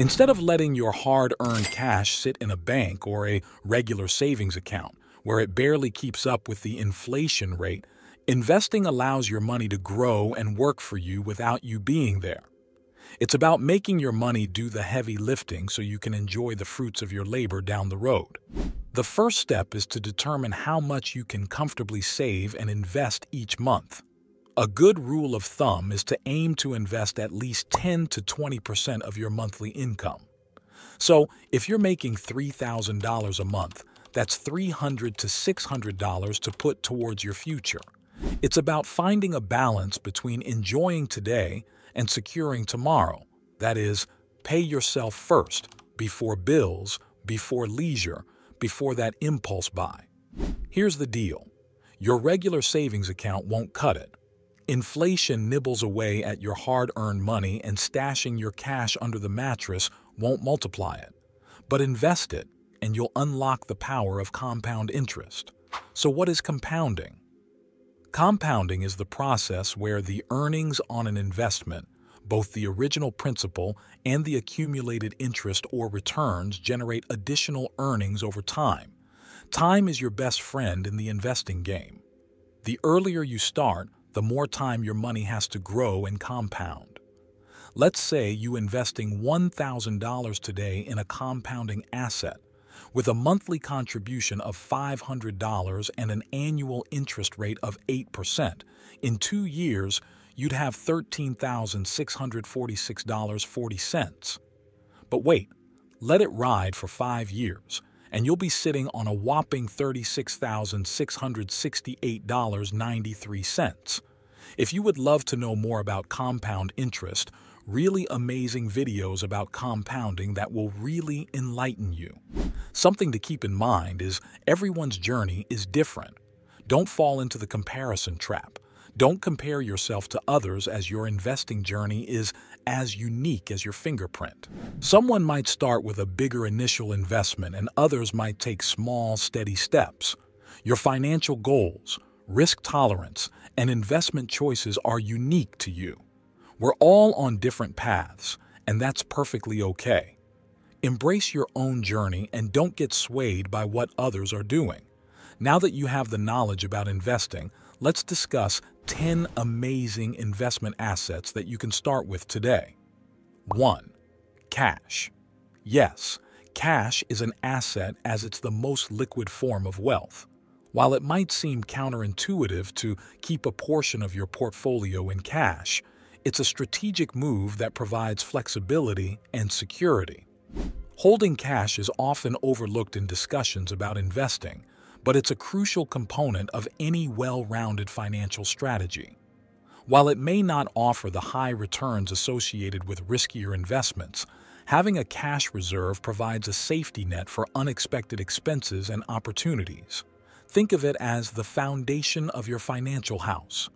Instead of letting your hard-earned cash sit in a bank or a regular savings account, where it barely keeps up with the inflation rate, investing allows your money to grow and work for you without you being there. It's about making your money do the heavy lifting so you can enjoy the fruits of your labor down the road. The first step is to determine how much you can comfortably save and invest each month. A good rule of thumb is to aim to invest at least 10 to 20% of your monthly income. So, if you're making $3,000 a month, that's $300 to $600 to put towards your future. It's about finding a balance between enjoying today and securing tomorrow. That is, pay yourself first, before bills, before leisure, before that impulse buy. Here's the deal. Your regular savings account won't cut it. Inflation nibbles away at your hard-earned money and stashing your cash under the mattress won't multiply it. But invest it, and you'll unlock the power of compound interest. So what is compounding? Compounding is the process where the earnings on an investment, both the original principal and the accumulated interest or returns generate additional earnings over time. Time is your best friend in the investing game. The earlier you start, the more time your money has to grow and compound. Let's say you investing $1,000 today in a compounding asset with a monthly contribution of $500 and an annual interest rate of 8%. In two years, you'd have $13,646.40. But wait, let it ride for five years, and you'll be sitting on a whopping $36,668.93. If you would love to know more about compound interest, really amazing videos about compounding that will really enlighten you. Something to keep in mind is everyone's journey is different. Don't fall into the comparison trap. Don't compare yourself to others as your investing journey is as unique as your fingerprint. Someone might start with a bigger initial investment and others might take small, steady steps. Your financial goals, risk tolerance, and investment choices are unique to you. We're all on different paths, and that's perfectly okay. Embrace your own journey and don't get swayed by what others are doing. Now that you have the knowledge about investing, let's discuss 10 amazing investment assets that you can start with today. 1. Cash. Yes, cash is an asset as it's the most liquid form of wealth. While it might seem counterintuitive to keep a portion of your portfolio in cash, it's a strategic move that provides flexibility and security. Holding cash is often overlooked in discussions about investing, but it's a crucial component of any well-rounded financial strategy. While it may not offer the high returns associated with riskier investments, having a cash reserve provides a safety net for unexpected expenses and opportunities. Think of it as the foundation of your financial house.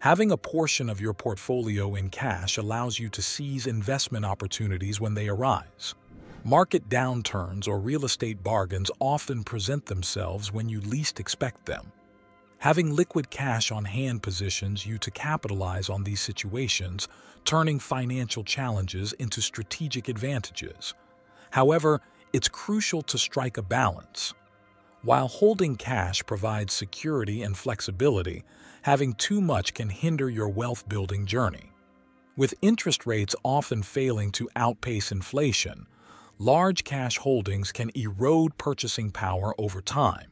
Having a portion of your portfolio in cash allows you to seize investment opportunities when they arise. Market downturns or real estate bargains often present themselves when you least expect them. Having liquid cash on hand positions you to capitalize on these situations, turning financial challenges into strategic advantages. However, it's crucial to strike a balance. While holding cash provides security and flexibility, having too much can hinder your wealth-building journey. With interest rates often failing to outpace inflation, large cash holdings can erode purchasing power over time.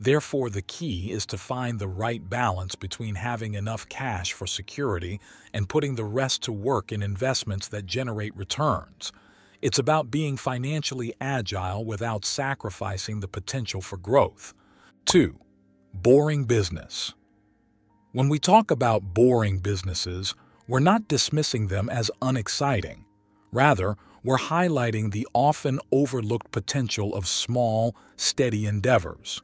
Therefore, the key is to find the right balance between having enough cash for security and putting the rest to work in investments that generate returns. It's about being financially agile without sacrificing the potential for growth. 2. Boring business. When we talk about boring businesses, we're not dismissing them as unexciting. Rather, we're highlighting the often overlooked potential of small, steady endeavors.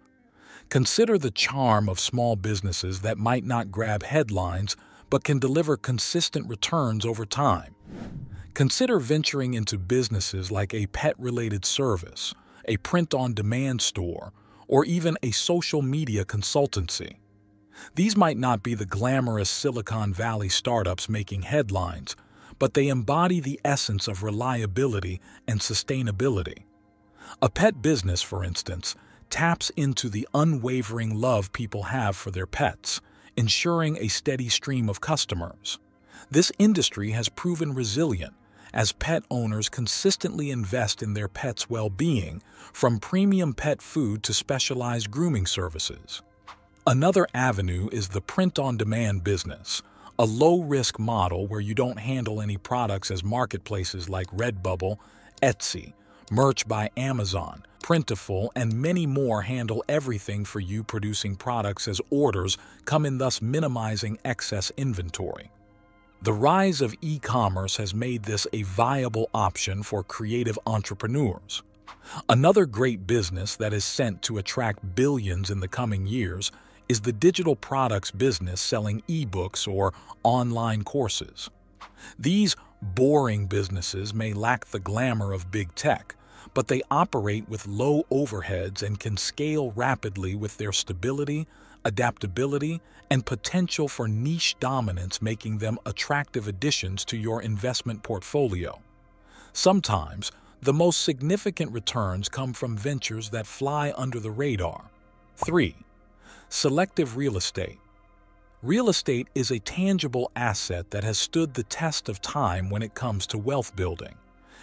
Consider the charm of small businesses that might not grab headlines but can deliver consistent returns over time. Consider venturing into businesses like a pet-related service, a print-on-demand store, or even a social media consultancy. These might not be the glamorous Silicon Valley startups making headlines, but they embody the essence of reliability and sustainability. A pet business, for instance, taps into the unwavering love people have for their pets, ensuring a steady stream of customers. This industry has proven resilient as pet owners consistently invest in their pets' well-being, from premium pet food to specialized grooming services. Another avenue is the print-on-demand business, a low-risk model where you don't handle any products as marketplaces like Redbubble, Etsy, Merch by Amazon, Printful, and many more handle everything for you producing products as orders come in thus minimizing excess inventory. The rise of e-commerce has made this a viable option for creative entrepreneurs. Another great business that is sent to attract billions in the coming years is the digital products business selling ebooks or online courses. These boring businesses may lack the glamour of big tech, but they operate with low overheads and can scale rapidly with their stability, adaptability, and potential for niche dominance making them attractive additions to your investment portfolio. Sometimes, the most significant returns come from ventures that fly under the radar. 3. Selective real estate. Real estate is a tangible asset that has stood the test of time when it comes to wealth building.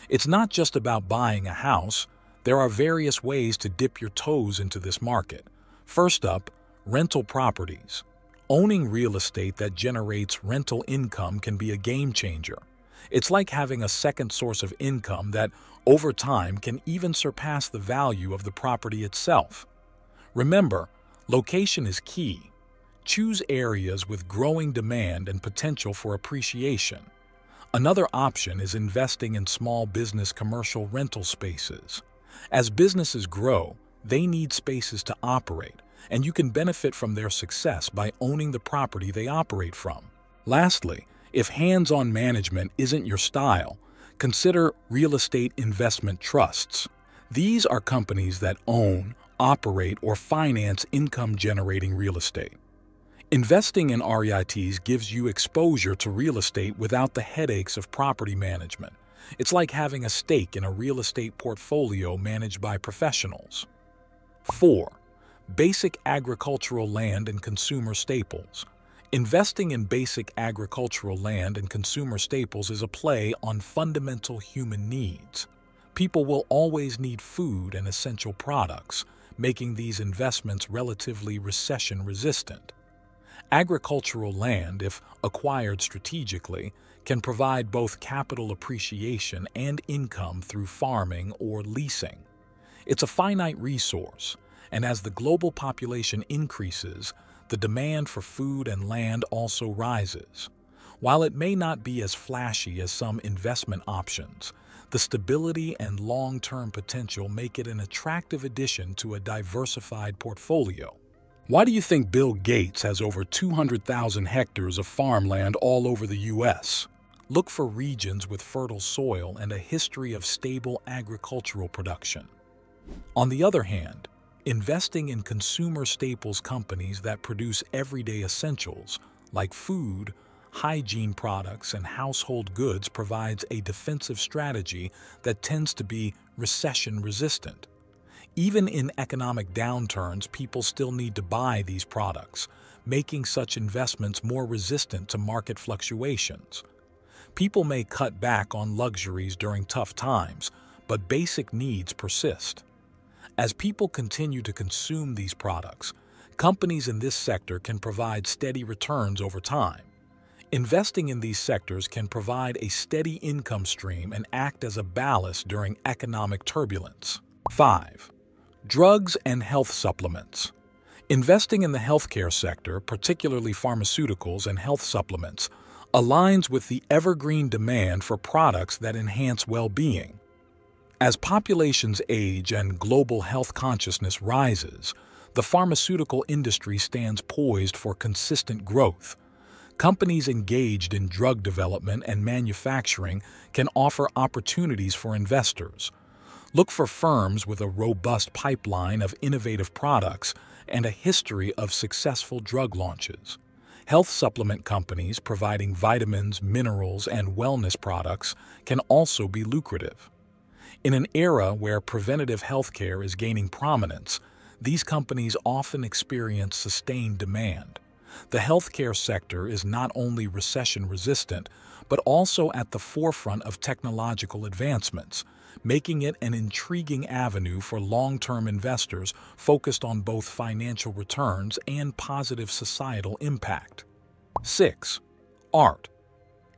It's not just about buying a house. There are various ways to dip your toes into this market. First up, rental properties. Owning real estate that generates rental income can be a game changer. It's like having a second source of income that, over time, can even surpass the value of the property itself. Remember, Location is key. Choose areas with growing demand and potential for appreciation. Another option is investing in small business commercial rental spaces. As businesses grow, they need spaces to operate, and you can benefit from their success by owning the property they operate from. Lastly, if hands-on management isn't your style, consider real estate investment trusts. These are companies that own, operate, or finance income-generating real estate. Investing in REITs gives you exposure to real estate without the headaches of property management. It's like having a stake in a real estate portfolio managed by professionals. 4. Basic agricultural land and consumer staples. Investing in basic agricultural land and consumer staples is a play on fundamental human needs. People will always need food and essential products, making these investments relatively recession-resistant. Agricultural land, if acquired strategically, can provide both capital appreciation and income through farming or leasing. It's a finite resource, and as the global population increases, the demand for food and land also rises. While it may not be as flashy as some investment options, the stability and long-term potential make it an attractive addition to a diversified portfolio. Why do you think Bill Gates has over 200,000 hectares of farmland all over the U.S.? Look for regions with fertile soil and a history of stable agricultural production. On the other hand, investing in consumer staples companies that produce everyday essentials, like food, hygiene products and household goods provides a defensive strategy that tends to be recession resistant. Even in economic downturns, people still need to buy these products, making such investments more resistant to market fluctuations. People may cut back on luxuries during tough times, but basic needs persist. As people continue to consume these products, companies in this sector can provide steady returns over time. Investing in these sectors can provide a steady income stream and act as a ballast during economic turbulence. 5. Drugs and health supplements. Investing in the healthcare sector, particularly pharmaceuticals and health supplements, aligns with the evergreen demand for products that enhance well-being. As populations age and global health consciousness rises, the pharmaceutical industry stands poised for consistent growth, companies engaged in drug development and manufacturing can offer opportunities for investors. Look for firms with a robust pipeline of innovative products and a history of successful drug launches. Health supplement companies providing vitamins, minerals, and wellness products can also be lucrative. In an era where preventative healthcare is gaining prominence, these companies often experience sustained demand. The healthcare sector is not only recession resistant, but also at the forefront of technological advancements, making it an intriguing avenue for long-term investors focused on both financial returns and positive societal impact. 6. Art.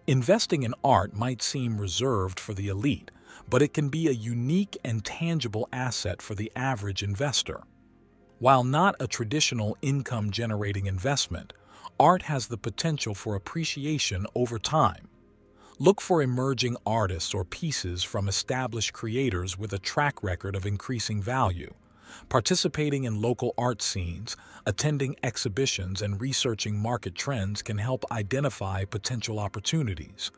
Investing in art might seem reserved for the elite, but it can be a unique and tangible asset for the average investor. While not a traditional income-generating investment, art has the potential for appreciation over time. Look for emerging artists or pieces from established creators with a track record of increasing value. Participating in local art scenes, attending exhibitions, and researching market trends can help identify potential opportunities.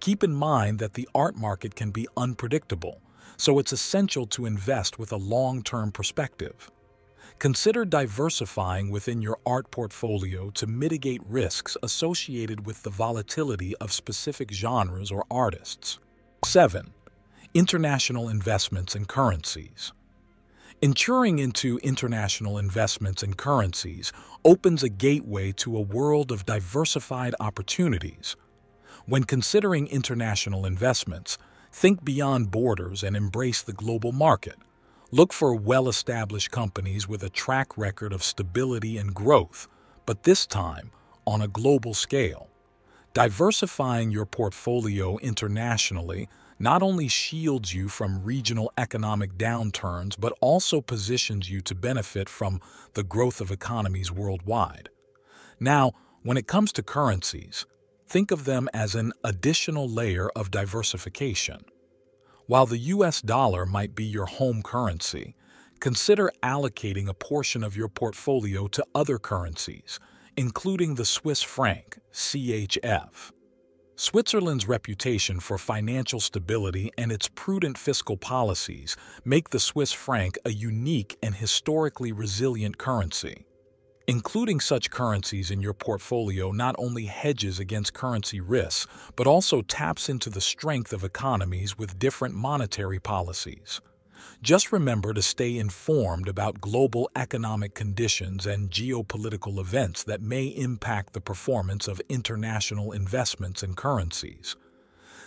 Keep in mind that the art market can be unpredictable, so it's essential to invest with a long-term perspective. Consider diversifying within your art portfolio to mitigate risks associated with the volatility of specific genres or artists. 7. International investments and currencies. Insuring into international investments and currencies opens a gateway to a world of diversified opportunities. When considering international investments, think beyond borders and embrace the global market. Look for well-established companies with a track record of stability and growth, but this time on a global scale. Diversifying your portfolio internationally not only shields you from regional economic downturns, but also positions you to benefit from the growth of economies worldwide. Now, when it comes to currencies, think of them as an additional layer of diversification. While the US dollar might be your home currency, consider allocating a portion of your portfolio to other currencies, including the Swiss franc, CHF. Switzerland's reputation for financial stability and its prudent fiscal policies make the Swiss franc a unique and historically resilient currency. Including such currencies in your portfolio not only hedges against currency risks, but also taps into the strength of economies with different monetary policies. Just remember to stay informed about global economic conditions and geopolitical events that may impact the performance of international investments and currencies.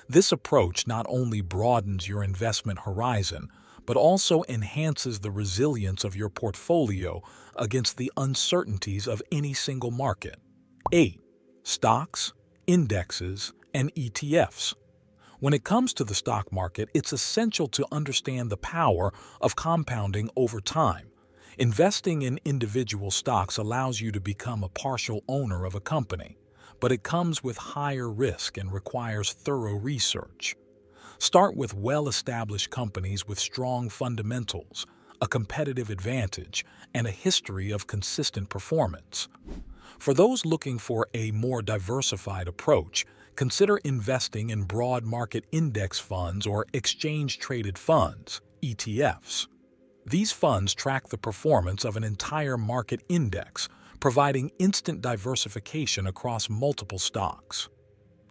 This approach not only broadens your investment horizon, but also enhances the resilience of your portfolio against the uncertainties of any single market. 8. Stocks, indexes, and ETFs. When it comes to the stock market, it's essential to understand the power of compounding over time. Investing in individual stocks allows you to become a partial owner of a company, but it comes with higher risk and requires thorough research. Start with well-established companies with strong fundamentals, a competitive advantage, and a history of consistent performance. For those looking for a more diversified approach, consider investing in broad market index funds or exchange-traded funds, ETFs. These funds track the performance of an entire market index, providing instant diversification across multiple stocks.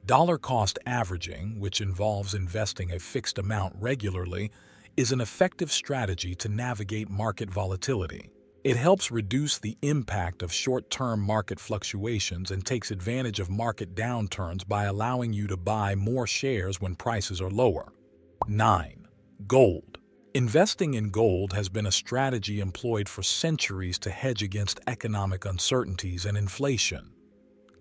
Dollar cost averaging, which involves investing a fixed amount regularly, is an effective strategy to navigate market volatility. It helps reduce the impact of short-term market fluctuations and takes advantage of market downturns by allowing you to buy more shares when prices are lower. 9. Gold. Investing in gold has been a strategy employed for centuries to hedge against economic uncertainties and inflation.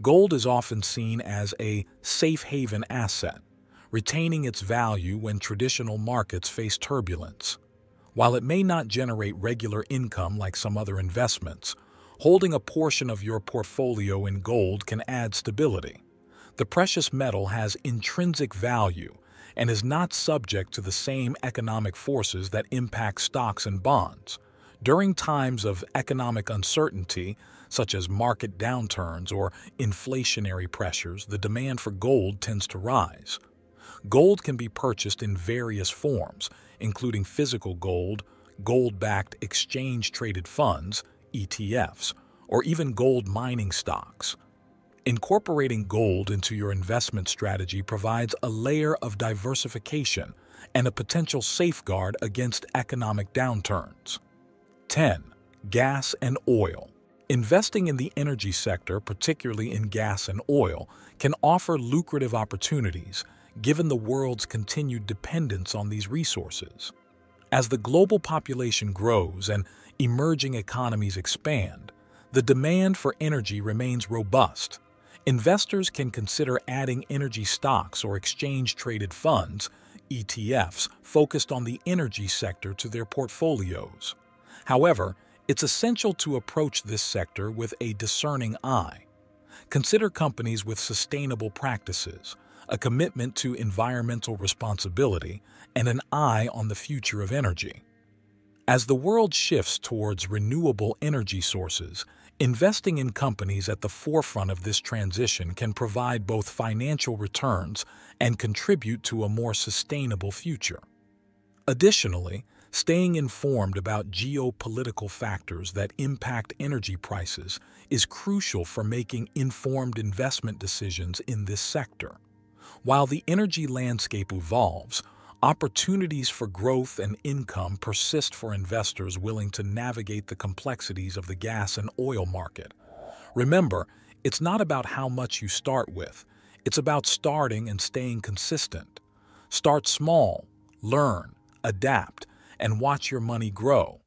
Gold is often seen as a safe haven asset, retaining its value when traditional markets face turbulence. While it may not generate regular income like some other investments, holding a portion of your portfolio in gold can add stability. The precious metal has intrinsic value and is not subject to the same economic forces that impact stocks and bonds. During times of economic uncertainty, such as market downturns or inflationary pressures, the demand for gold tends to rise. Gold can be purchased in various forms, including physical gold, gold-backed exchange-traded funds, ETFs, or even gold mining stocks. Incorporating gold into your investment strategy provides a layer of diversification and a potential safeguard against economic downturns. 10. Gas and oil. Investing in the energy sector, particularly in gas and oil, can offer lucrative opportunities given the world's continued dependence on these resources. As the global population grows and emerging economies expand, the demand for energy remains robust. Investors can consider adding energy stocks or exchange-traded funds, ETFs, focused on the energy sector to their portfolios. However, it's essential to approach this sector with a discerning eye. Consider companies with sustainable practices, a commitment to environmental responsibility, and an eye on the future of energy. As the world shifts towards renewable energy sources, investing in companies at the forefront of this transition can provide both financial returns and contribute to a more sustainable future. Additionally, staying informed about geopolitical factors that impact energy prices is crucial for making informed investment decisions in this sector. While the energy landscape evolves, opportunities for growth and income persist for investors willing to navigate the complexities of the gas and oil market. Remember, it's not about how much you start with, it's about starting and staying consistent. Start small, learn, adapt, and watch your money grow.